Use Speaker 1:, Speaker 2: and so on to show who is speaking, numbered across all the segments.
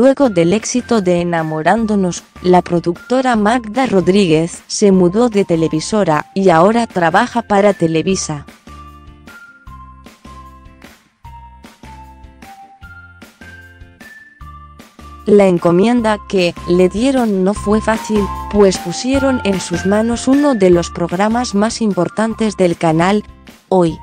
Speaker 1: Luego del éxito de Enamorándonos, la productora Magda Rodríguez se mudó de televisora y ahora trabaja para Televisa. La encomienda que le dieron no fue fácil, pues pusieron en sus manos uno de los programas más importantes del canal, hoy.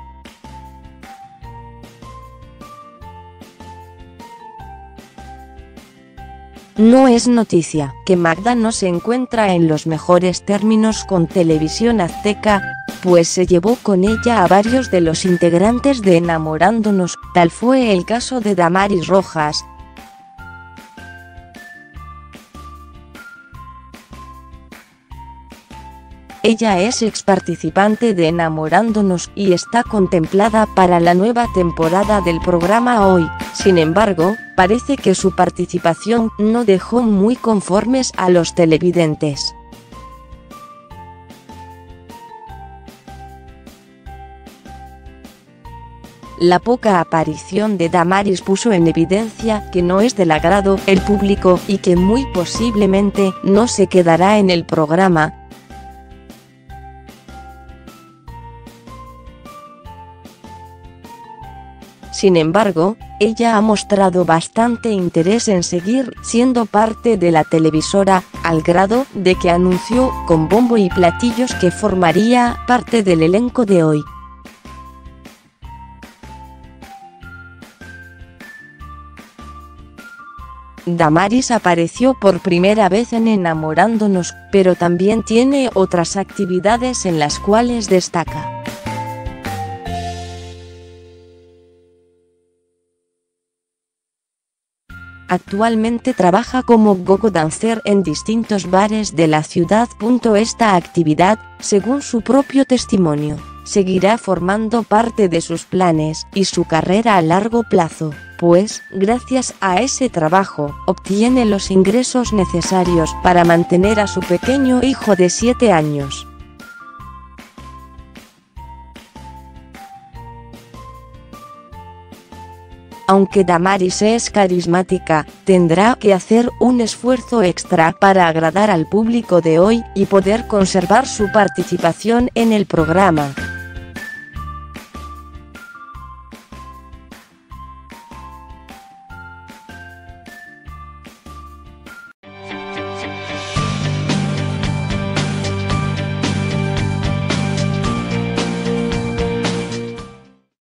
Speaker 1: No es noticia que Magda no se encuentra en los mejores términos con Televisión Azteca, pues se llevó con ella a varios de los integrantes de Enamorándonos, tal fue el caso de Damaris Rojas, Ella es ex participante de Enamorándonos y está contemplada para la nueva temporada del programa hoy. Sin embargo, parece que su participación no dejó muy conformes a los televidentes. La poca aparición de Damaris puso en evidencia que no es del agrado el público y que muy posiblemente no se quedará en el programa, Sin embargo, ella ha mostrado bastante interés en seguir siendo parte de la televisora, al grado de que anunció con bombo y platillos que formaría parte del elenco de hoy. Damaris apareció por primera vez en Enamorándonos, pero también tiene otras actividades en las cuales destaca. Actualmente trabaja como gogo dancer en distintos bares de la ciudad. Esta actividad, según su propio testimonio, seguirá formando parte de sus planes y su carrera a largo plazo, pues, gracias a ese trabajo, obtiene los ingresos necesarios para mantener a su pequeño hijo de 7 años. Aunque Damaris es carismática, tendrá que hacer un esfuerzo extra para agradar al público de hoy y poder conservar su participación en el programa.